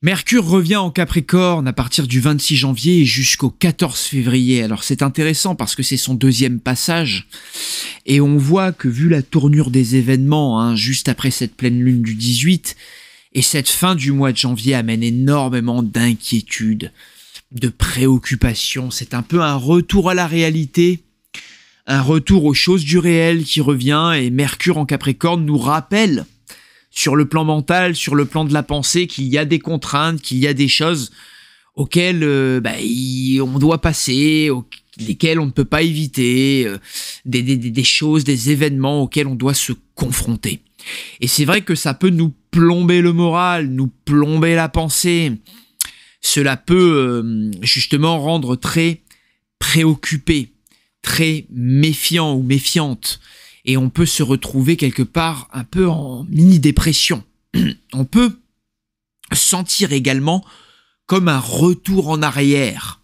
Mercure revient en Capricorne à partir du 26 janvier jusqu'au 14 février. Alors c'est intéressant parce que c'est son deuxième passage et on voit que vu la tournure des événements, hein, juste après cette pleine lune du 18, et cette fin du mois de janvier amène énormément d'inquiétude, de préoccupation. C'est un peu un retour à la réalité, un retour aux choses du réel qui revient et Mercure en Capricorne nous rappelle sur le plan mental, sur le plan de la pensée, qu'il y a des contraintes, qu'il y a des choses auxquelles euh, bah, on doit passer, lesquelles on ne peut pas éviter, euh, des, choses, des événements auxquels on doit se confronter. Et c'est vrai que ça peut nous plomber le moral, nous plomber la pensée. Cela peut euh, justement rendre très préoccupé, très méfiant ou méfiante et on peut se retrouver quelque part un peu en mini-dépression. on peut sentir également comme un retour en arrière.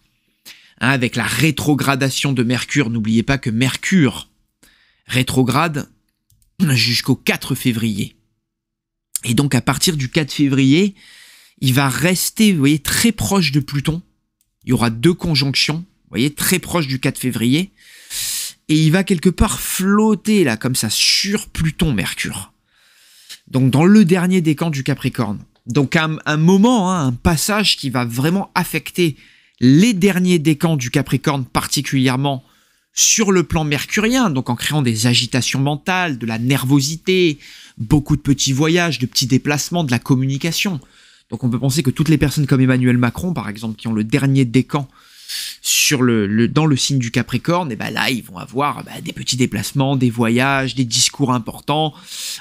Hein, avec la rétrogradation de Mercure, n'oubliez pas que Mercure rétrograde jusqu'au 4 février. Et donc à partir du 4 février, il va rester, vous voyez, très proche de Pluton. Il y aura deux conjonctions, vous voyez, très proche du 4 février et il va quelque part flotter là comme ça sur Pluton Mercure. Donc dans le dernier décan du Capricorne. Donc un, un moment, hein, un passage qui va vraiment affecter les derniers décans du Capricorne particulièrement sur le plan mercurien, donc en créant des agitations mentales, de la nervosité, beaucoup de petits voyages, de petits déplacements, de la communication. Donc on peut penser que toutes les personnes comme Emmanuel Macron, par exemple, qui ont le dernier décan sur le, dans le signe du Capricorne, et ben là ils vont avoir bah, des petits déplacements, des voyages, des discours importants.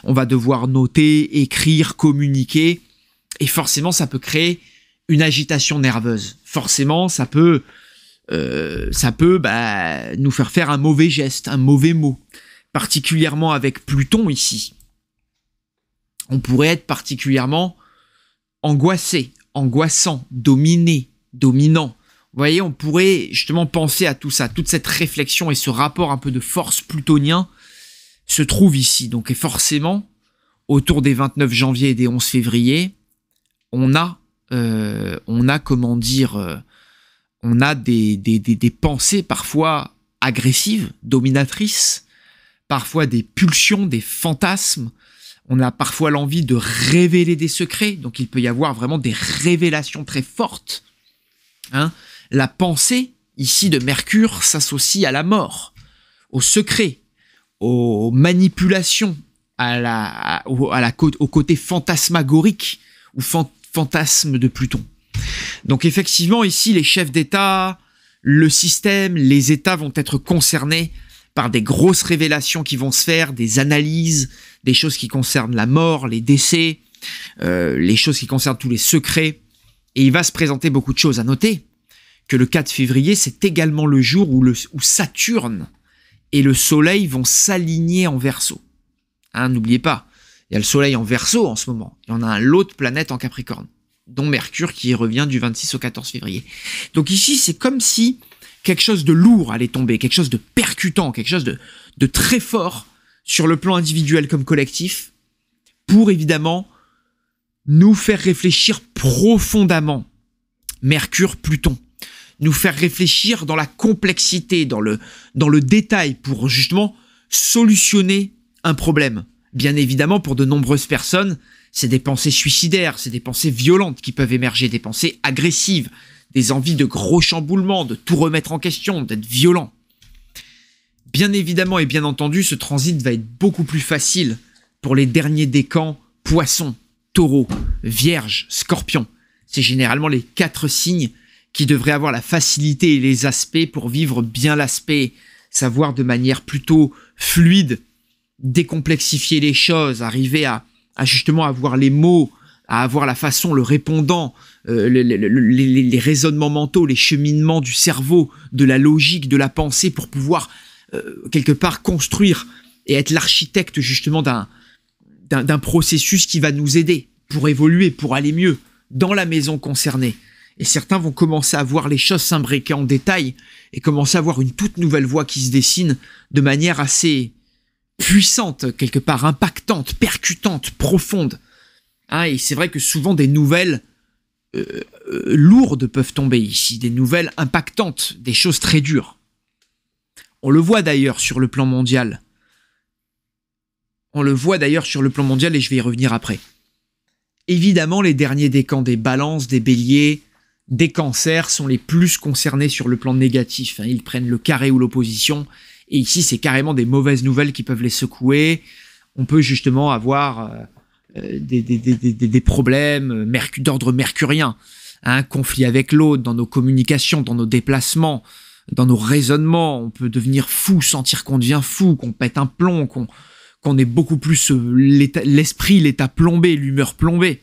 On va devoir noter, écrire, communiquer, et forcément ça peut créer une agitation nerveuse. Forcément ça peut euh, ça peut bah, nous faire faire un mauvais geste, un mauvais mot, particulièrement avec Pluton ici. On pourrait être particulièrement angoissé, angoissant, dominé, dominant vous voyez, on pourrait justement penser à tout ça, toute cette réflexion et ce rapport un peu de force plutonien se trouve ici. Donc, et forcément, autour des 29 janvier et des 11 février, on a, euh, on a comment dire, euh, on a des, des, des, pensées parfois agressives, dominatrices, parfois des pulsions, des fantasmes. On a parfois l'envie de révéler des secrets, donc il peut y avoir vraiment des révélations très fortes. Hein la pensée, ici de Mercure, s'associe à la mort, au secret, aux manipulations, à la, au, côté fantasmagorique ou fantasme de Pluton. Donc effectivement, ici, les chefs d'État, le système, les États vont être concernés par des grosses révélations qui vont se faire, des analyses, des choses qui concernent la mort, les décès, euh, les choses qui concernent tous les secrets. Et il va se présenter beaucoup de choses à noter que le 4 février, c'est également le jour où, Saturne et le Soleil vont s'aligner en verso. Hein, N'oubliez pas, il y a le Soleil en verso en ce moment. Il y en a l'autre planète en Capricorne, dont Mercure qui revient du 26 au 14 février. Donc ici, c'est comme si quelque chose de lourd allait tomber, quelque chose de percutant, quelque chose de, de très fort sur le plan individuel comme collectif, pour évidemment nous faire réfléchir profondément. Mercure, Pluton nous faire réfléchir dans la complexité, dans le, détail, pour justement solutionner un problème. Bien évidemment, pour de nombreuses personnes, c'est des pensées suicidaires, c'est des pensées violentes qui peuvent émerger, des pensées agressives, des envies de gros chamboulements, de tout remettre en question, d'être violent. Bien évidemment et bien entendu, ce transit va être beaucoup plus facile pour les derniers décans poissons, taureaux, vierges, scorpions. C'est généralement les quatre signes qui devrait avoir la facilité et les aspects pour vivre bien l'aspect, savoir de manière plutôt fluide, décomplexifier les choses, arriver à, justement avoir les mots, à avoir la façon, le répondant, euh, les, raisonnements mentaux, les cheminements du cerveau, de la logique, de la pensée pour pouvoir euh, quelque part construire et être l'architecte justement d'un d'un processus qui va nous aider pour évoluer, pour aller mieux dans la maison concernée et certains vont commencer à voir les choses s'imbriquer en détail et commencer à voir une toute nouvelle voie qui se dessine de manière assez puissante, quelque part impactante, percutante, profonde. Hein, et c'est vrai que souvent des nouvelles lourdes peuvent tomber ici, des nouvelles impactantes, des choses très dures. On le voit d'ailleurs sur le plan mondial. On le voit d'ailleurs sur le plan mondial et je vais y revenir après. Évidemment, les derniers décans des balances, des béliers, des cancers sont les plus concernés sur le plan négatif. Hein. Ils prennent le carré ou l'opposition. Et ici, c'est carrément des mauvaises nouvelles qui peuvent les secouer. On peut justement avoir euh, euh, des, problèmes d'ordre mercurien. Un conflit avec l'autre, dans nos communications, dans nos déplacements, dans nos raisonnements. On peut devenir fou, sentir qu'on devient fou, qu'on pète un plomb, qu'on qu'on est beaucoup plus euh, l'esprit, l'état plombé, l'humeur plombée.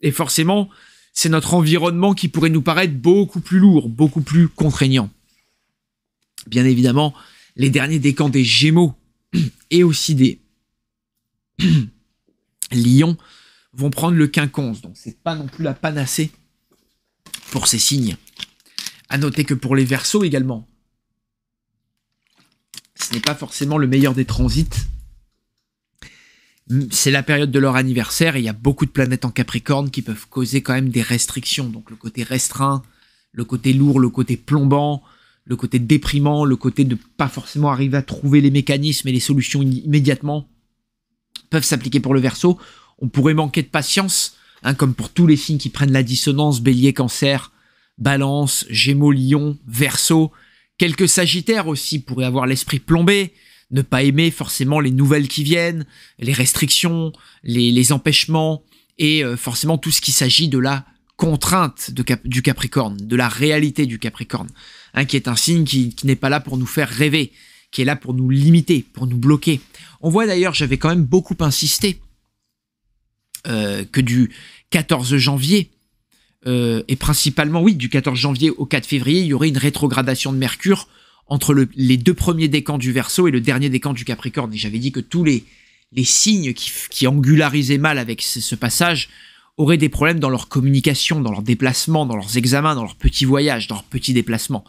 Et forcément, c'est notre environnement qui pourrait nous paraître beaucoup plus lourd, beaucoup plus contraignant. Bien évidemment, les derniers décans des Gémeaux et aussi des Lions vont prendre le quinconce. Donc c'est pas non plus la panacée pour ces signes. À noter que pour les Verseaux également, ce n'est pas forcément le meilleur des transits c'est la période de leur anniversaire et il y a beaucoup de planètes en Capricorne qui peuvent causer quand même des restrictions. Donc le côté restreint, le côté lourd, le côté plombant, le côté déprimant, le côté de pas forcément arriver à trouver les mécanismes et les solutions immédiatement peuvent s'appliquer pour le verso. On pourrait manquer de patience, hein, comme pour tous les signes qui prennent la dissonance, bélier, cancer, balance, gémeaux, lion, verso. Quelques sagittaires aussi pourraient avoir l'esprit plombé, ne pas aimer forcément les nouvelles qui viennent, les restrictions, les, empêchements, et euh, forcément tout ce qui s'agit de la contrainte du Capricorne, de la réalité du Capricorne, hein, qui est un signe qui, n'est pas là pour nous faire rêver, qui est là pour nous limiter, pour nous bloquer. On voit d'ailleurs, j'avais quand même beaucoup insisté euh, que du 14 janvier, euh, et principalement, oui, du 14 janvier au 4 février, il y aurait une rétrogradation de Mercure entre les deux premiers décans du Verseau et le dernier décan du Capricorne. Et j'avais dit que tous les, les signes qui, qui angularisaient mal avec ce, passage auraient des problèmes dans leur communication, dans leurs déplacements, dans leurs examens, dans leurs petits voyages, dans leurs petits déplacements.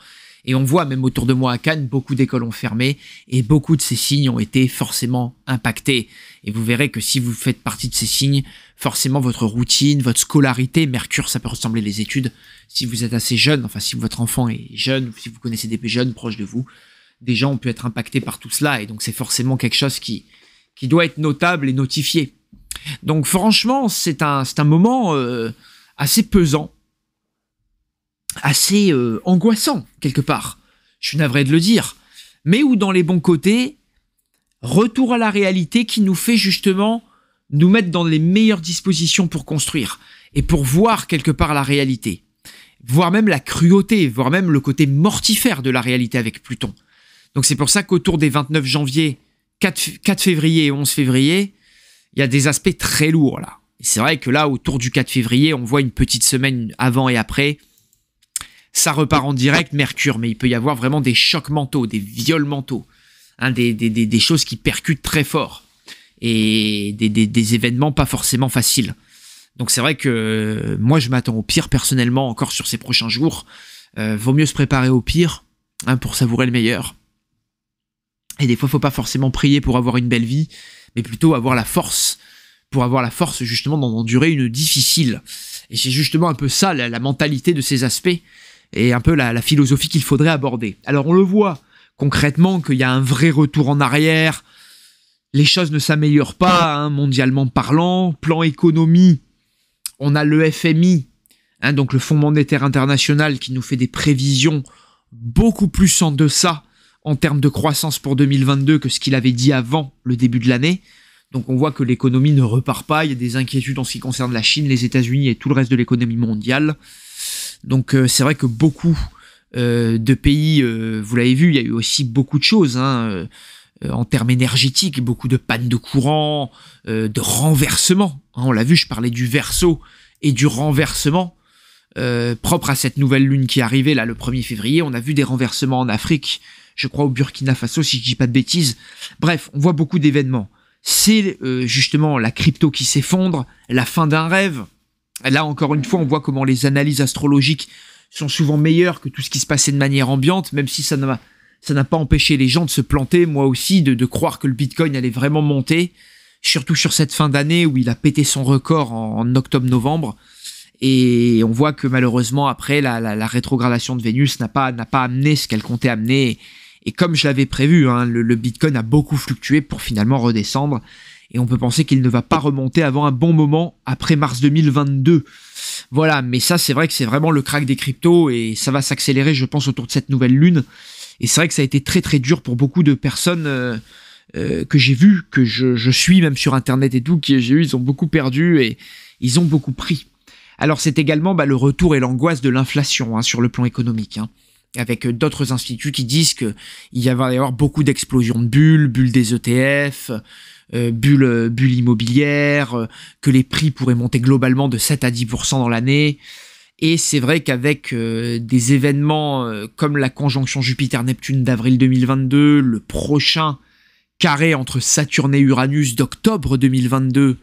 Et on voit même autour de moi à Cannes, beaucoup d'écoles ont fermé et beaucoup de ces signes ont été forcément impactés. Et vous verrez que si vous faites partie de ces signes, forcément votre routine, votre scolarité, Mercure, ça peut ressembler les études. Si vous êtes assez jeune, enfin si votre enfant est jeune, si vous connaissez des jeunes proches de vous, des gens ont pu être impactés par tout cela. Et donc c'est forcément quelque chose qui, qui doit être notable et notifié. Donc franchement, c'est un, un moment euh, assez pesant, assez euh, angoissant quelque part. Je suis navré de le dire. Mais où dans les bons côtés, retour à la réalité qui nous fait justement nous mettre dans les meilleures dispositions pour construire et pour voir quelque part la réalité, voire même la cruauté, voire même le côté mortifère de la réalité avec Pluton. Donc c'est pour ça qu'autour des 29 janvier, 4, février et 11 février, il y a des aspects très lourds là. c'est vrai que là, autour du 4 février, on voit une petite semaine avant et après. Ça repart en direct, Mercure, mais il peut y avoir vraiment des chocs mentaux, des viols mentaux, hein, des, choses qui percutent très fort et des, événements pas forcément faciles. Donc c'est vrai que euh, moi je m'attends au pire personnellement encore sur ces prochains jours. Euh, vaut mieux se préparer au pire hein, pour savourer le meilleur. Et des fois, faut pas forcément prier pour avoir une belle vie, mais plutôt avoir la force pour avoir la force justement d'endurer une difficile. Et c'est justement un peu ça la, mentalité de ces aspects et un peu la, la philosophie qu'il faudrait aborder. Alors on le voit concrètement qu'il y a un vrai retour en arrière, les choses ne s'améliorent pas hein, mondialement parlant. Plan économie, on a le FMI, hein, donc le Fonds monétaire international, qui nous fait des prévisions beaucoup plus en deçà en termes de croissance pour 2022 que ce qu'il avait dit avant le début de l'année. Donc on voit que l'économie ne repart pas, il y a des inquiétudes en ce qui concerne la Chine, les États-Unis et tout le reste de l'économie mondiale. Donc euh, c'est vrai que beaucoup euh, de pays, euh, vous l'avez vu, il y a eu aussi beaucoup de choses. Hein, en termes énergétiques, beaucoup de pannes de courant, de renversement. Hein, on l'a vu, je parlais du verso et du renversement. Propre à cette nouvelle lune qui est là le 1er février, on a vu des renversements en Afrique, je crois au Burkina Faso si je dis pas de bêtises. Bref, on voit beaucoup d'événements. C'est justement la crypto qui s'effondre, la fin d'un rêve. Là encore une fois, on voit comment les analyses astrologiques sont souvent meilleures que tout ce qui se passait de manière ambiante, même si ça n'a pas empêché les gens de se planter, moi aussi, de, croire que le Bitcoin allait vraiment monter, surtout sur cette fin d'année où il a pété son record en, octobre-novembre. Et on voit que malheureusement, après, la, rétrogradation de Vénus n'a pas, pas amené ce qu'elle comptait amener. Et comme je l'avais prévu, hein, le, Bitcoin a beaucoup fluctué pour finalement redescendre. Et on peut penser qu'il ne va pas remonter avant un bon moment après mars 2022. Voilà, mais ça c'est vrai que c'est vraiment le crack des cryptos et ça va s'accélérer je pense autour de cette nouvelle lune. Et c'est vrai que ça a été très très dur pour beaucoup de personnes euh, euh, que j'ai vues, que je, suis même sur internet et tout, qui j'ai eu, ils ont beaucoup perdu et ils ont beaucoup pris. Alors c'est également bah, le retour et l'angoisse de l'inflation hein, sur le plan économique. Hein, avec euh, d'autres instituts qui disent qu'il va y avoir beaucoup d'explosions de bulles, bulles des ETF, euh, bulles, euh, bulles immobilières, que les prix pourraient monter globalement de 7 à 10% dans l'année. Et c'est vrai qu'avec des événements comme la conjonction Jupiter-Neptune d'avril 2022, le prochain carré entre Saturne et Uranus d'octobre 2022,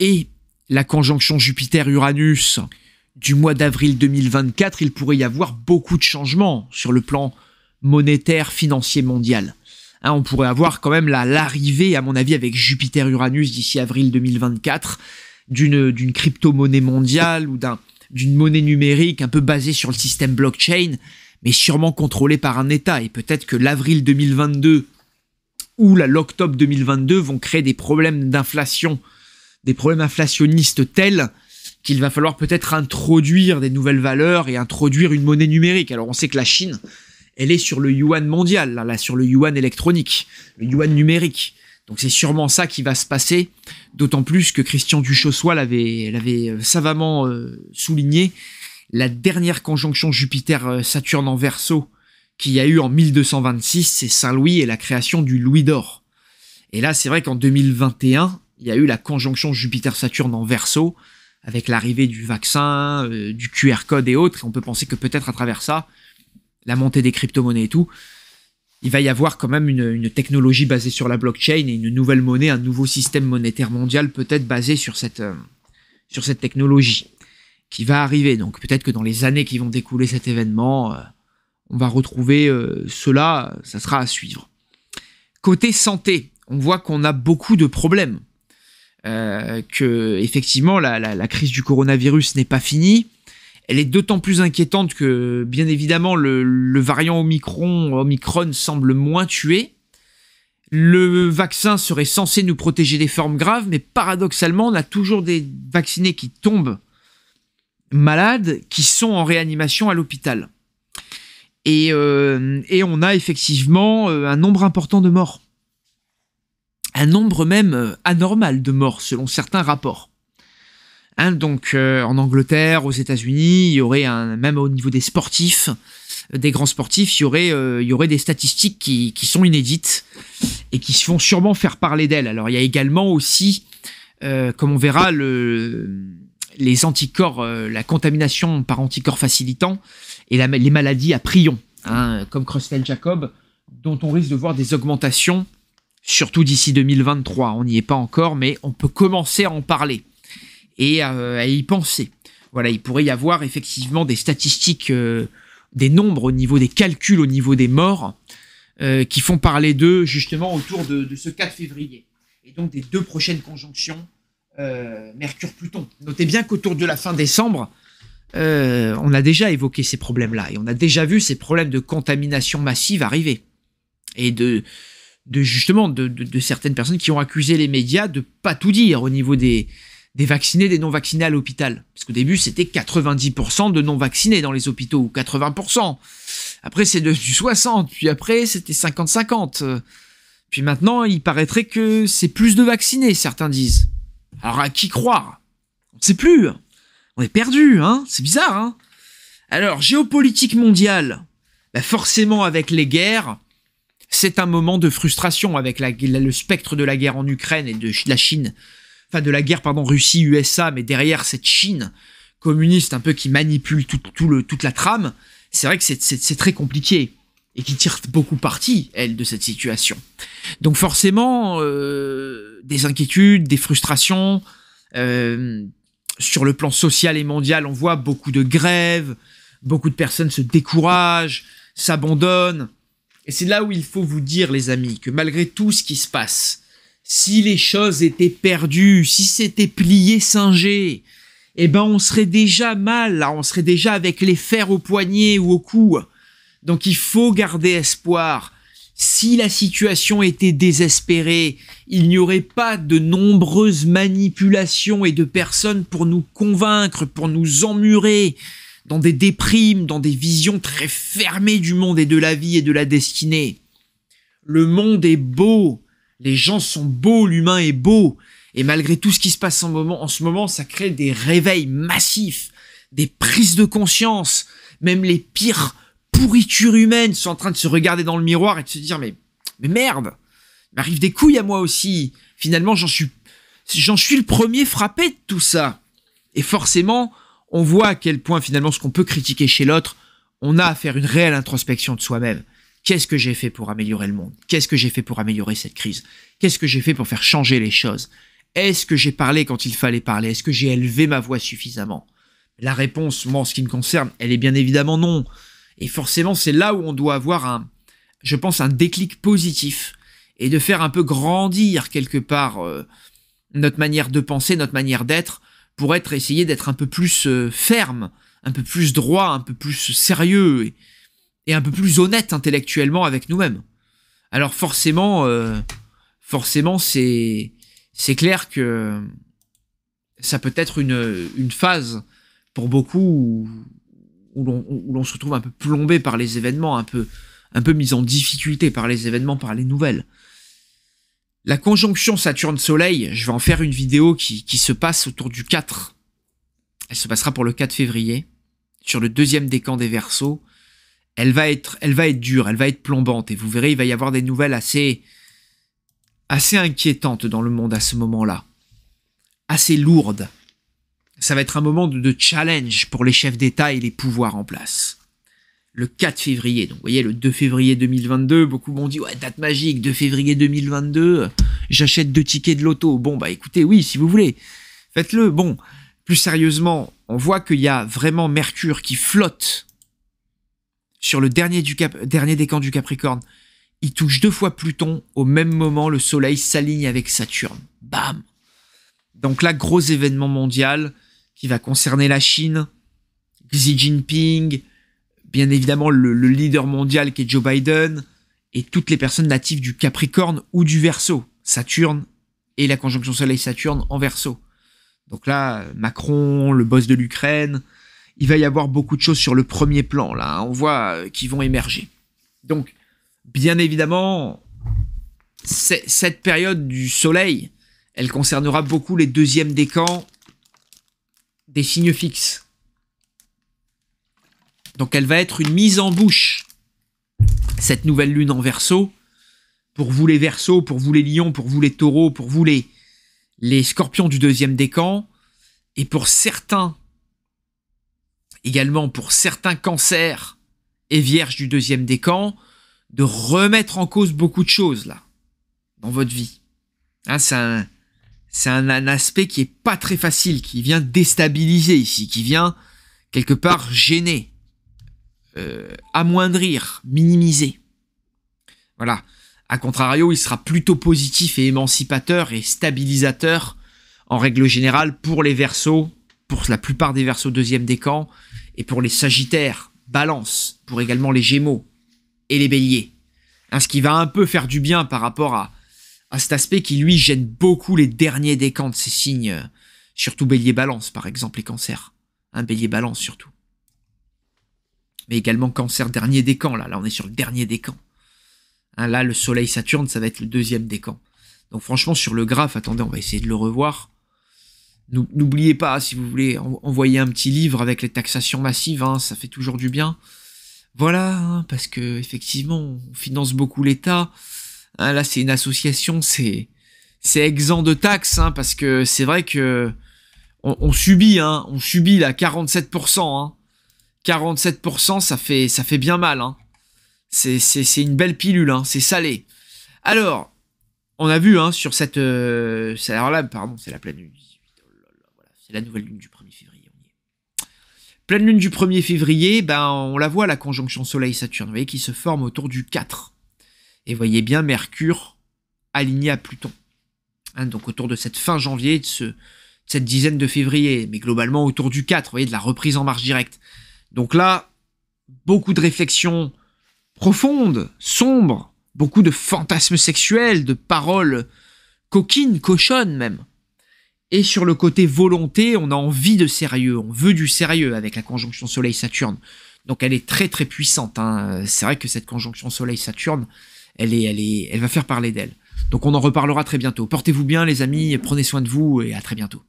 et la conjonction Jupiter-Uranus du mois d'avril 2024, il pourrait y avoir beaucoup de changements sur le plan monétaire, financier mondial. Hein, on pourrait avoir quand même l'arrivée, à mon avis, avec Jupiter-Uranus d'ici avril 2024, d'une crypto-monnaie mondiale ou d'une monnaie numérique un peu basée sur le système blockchain, mais sûrement contrôlée par un État. Et peut-être que l'avril 2022 ou l'octobre 2022 vont créer des problèmes d'inflation des problèmes inflationnistes tels qu'il va falloir peut-être introduire des nouvelles valeurs et introduire une monnaie numérique. Alors on sait que la Chine, elle est sur le yuan mondial, là, sur le yuan électronique, le yuan numérique. Donc c'est sûrement ça qui va se passer, d'autant plus que Christian Duchossois l'avait, euh, savamment euh, souligné. La dernière conjonction Jupiter-Saturne en verso qu'il y a eu en 1226, c'est Saint-Louis et la création du Louis d'or. Et là, c'est vrai qu'en 2021, il y a eu la conjonction Jupiter-Saturne en verso, avec l'arrivée du vaccin, euh, du QR code et autres. on peut penser que peut-être à travers ça, la montée des crypto-monnaies et tout, il va y avoir quand même une, technologie basée sur la blockchain et une nouvelle monnaie, un nouveau système monétaire mondial peut-être basé sur cette, euh, sur cette technologie qui va arriver. Donc peut-être que dans les années qui vont découler cet événement, euh, on va retrouver cela, ça sera à suivre. Côté santé, on voit qu'on a beaucoup de problèmes euh, que effectivement la, crise du coronavirus n'est pas finie. Elle est d'autant plus inquiétante que, bien évidemment, le, variant Omicron, semble moins tué. Le vaccin serait censé nous protéger des formes graves, mais paradoxalement, on a toujours des vaccinés qui tombent malades, qui sont en réanimation à l'hôpital. Et, euh, on a effectivement euh, un nombre important de morts un nombre même euh, anormal de morts selon certains rapports. Hein, donc euh, en Angleterre, aux États-Unis, il y aurait même au niveau des sportifs, euh, des grands sportifs, il y aurait, aurait des statistiques qui, sont inédites et qui se font sûrement faire parler d'elles. Alors il y a également aussi, comme on verra, le, les anticorps, la contamination par anticorps facilitants et les maladies à prions, hein, comme Creutzfeldt-Jacob, dont on risque de voir des augmentations surtout d'ici 2023. On n'y est pas encore, mais on peut commencer à en parler et euh, à, y penser. Voilà, il pourrait y avoir effectivement des statistiques, euh, des nombres au niveau des calculs, au niveau des morts, euh, qui font parler d'eux justement autour de, ce 4 février. Et donc des deux prochaines conjonctions Mercure-Pluton. Notez bien qu'autour de la fin décembre, on a déjà évoqué ces problèmes-là et on a déjà vu ces problèmes de contamination massive arriver et de de justement de, certaines personnes qui ont accusé les médias de pas tout dire au niveau des, des vaccinés, des non vaccinés à l'hôpital. Parce qu'au début, c'était 90% de non vaccinés dans les hôpitaux, ou 80%. Après, c'est devenu 60, puis après, c'était 50-50. Puis maintenant, il paraîtrait que c'est plus de vaccinés, certains disent. Alors à qui croire? On ne sait plus. On est perdu, hein C'est bizarre, hein Alors, géopolitique mondiale, bah forcément avec les guerres, c'est un moment de frustration avec le spectre de la guerre en Ukraine et de la Chine, enfin de la guerre pardon Russie-USA, mais derrière cette Chine communiste un peu qui manipule tout, le, toute la trame, c'est vrai que c'est très compliqué et qui tire beaucoup parti, elle, de cette situation. Donc forcément, euh, des inquiétudes, des frustrations. Euh, sur le plan social et mondial, on voit beaucoup de grèves, beaucoup de personnes se découragent, s'abandonnent. Et c'est là où il faut vous dire, les amis, que malgré tout ce qui se passe, si les choses étaient perdues, si c'était plié, singé, eh ben on serait déjà mal, là, on serait déjà avec les fers au poignet ou au cou. Donc il faut garder espoir. Si la situation était désespérée, il n'y aurait pas de nombreuses manipulations et de personnes pour nous convaincre, pour nous emmurer dans des déprimes, dans des visions très fermées du monde et de la vie et de la destinée. Le monde est beau, les gens sont beaux, l'humain est beau, et malgré tout ce qui se passe en, ce moment, ça crée des réveils massifs, des prises de conscience. Même les pires pourritures humaines sont en train de se regarder dans le miroir et de se dire mais, mais merde, il m'arrive des couilles à moi aussi. Finalement, j'en suis, j'en suis le premier frappé de tout ça. Et forcément, on voit à quel point finalement ce qu'on peut critiquer chez l'autre, on a à faire une réelle introspection de soi-même. Qu'est-ce que j'ai fait pour améliorer le monde? Qu'est-ce que j'ai fait pour améliorer cette crise? Qu'est-ce que j'ai fait pour faire changer les choses? Est-ce que j'ai parlé quand il fallait parler? Est-ce que j'ai élevé ma voix suffisamment? La réponse, moi, en ce qui me concerne, elle est bien évidemment non. Et forcément, c'est là où on doit avoir un, je pense, un déclic positif et de faire un peu grandir quelque part euh, notre manière de penser, notre manière d'être, pour essayer d'être un peu plus euh, ferme, un peu plus droit, un peu plus sérieux un peu plus honnête intellectuellement avec nous-mêmes. Alors forcément, euh, forcément, c'est clair que ça peut être une, phase pour beaucoup où, l'on se retrouve un peu plombé par les événements, un peu, un mis en difficulté par les événements, par les nouvelles. La conjonction Saturne-Soleil, je vais en faire une vidéo qui, qui se passe autour du 4. Elle se passera pour le 4 février, sur le deuxième décan des Verseaux. Elle va être, elle va être dure, elle va être plombante, et vous verrez, il va y avoir des nouvelles assez, assez inquiétante dans le monde à ce moment-là, assez lourde. Ça va être un moment de, challenge pour les chefs d'État et les pouvoirs en place. Le 4 février, donc vous voyez le 2 février 2022, beaucoup m'ont dit ouais date magique 2 février 2022, j'achète deux tickets de loto. Bon bah écoutez oui si vous voulez, faites-le. Bon plus sérieusement, on voit qu'il y a vraiment Mercure qui flotte sur le dernier, du décan du Capricorne il touche deux fois Pluton, au même moment le Soleil s'aligne avec Saturne. Bam Donc là, gros événement mondial qui va concerner la Chine, Xi Jinping, bien évidemment le, leader mondial qui est Joe Biden, et toutes les personnes natives du Capricorne ou du Verseau, Saturne et la conjonction Soleil-Saturne en Verseau. Donc là, Macron, le boss de l'Ukraine, il va y avoir beaucoup de choses sur le premier plan, là, hein. on voit, euh, qui vont émerger. Donc, Bien évidemment, cette période du soleil, elle concernera beaucoup les deuxièmes décans des signes fixes. Donc elle va être une mise en bouche, cette nouvelle lune en verso, pour vous les versos, pour vous les lions, pour vous les taureaux, pour vous les, les scorpions du deuxième décan, et pour certains, également pour certains cancers et vierges du deuxième décan, de remettre en cause beaucoup de choses là dans votre vie. Hein, c'est un, aspect qui est pas très facile, qui vient déstabiliser ici, qui vient quelque part gêner, euh, amoindrir, minimiser. Voilà. A contrario, il sera plutôt positif et émancipateur et stabilisateur en règle générale pour les versos, pour la plupart des versos deuxième décan, et pour les sagittaires, balance, pour également les gémeaux, et les béliers. Hein, ce qui va un peu faire du bien par rapport à, à cet aspect qui lui gêne beaucoup les derniers décans de ces signes, euh, surtout bélier balance par exemple les cancers. Un hein, bélier balance surtout. Mais également cancer dernier décan, là, là on est sur le dernier décan. Hein, là le soleil Saturne ça va être le deuxième décan. Donc franchement sur le graphe, attendez on va essayer de le revoir. N'oubliez pas, si vous voulez envoyer un petit livre avec les taxations massives, ça fait toujours du bien. Voilà, hein, parce que effectivement, on finance beaucoup l'État. Hein, là, c'est une association, c'est c'est exempt de taxes, hein, parce que c'est vrai que on, subit, hein, on subit là 47%. 47%, ça fait ça fait bien mal. Hein. C'est une belle pilule, hein, c'est salé. Alors, on a vu hein, sur cette, euh, alors là, pardon, c'est la pleine lune. La nouvelle lune du 1er février. Pleine lune du 1er février, ben, on la voit la conjonction Soleil-Saturne, qui se forme autour du 4. Et voyez bien Mercure aligné à Pluton. Hein, donc autour de cette fin janvier, de, cette dizaine de février, mais globalement autour du 4, vous de la reprise en marche directe. Donc là, beaucoup de réflexions profondes, sombres, beaucoup de fantasmes sexuels, de paroles coquines, cochonnes même. Et sur le côté volonté, on a envie de sérieux, on veut du sérieux avec la conjonction Soleil-Saturne. Donc elle est très très puissante. Hein. C'est vrai que cette conjonction Soleil-Saturne, elle, est, elle, est, elle va faire parler d'elle. Donc on en reparlera très bientôt. Portez-vous bien les amis, prenez soin de vous et à très bientôt.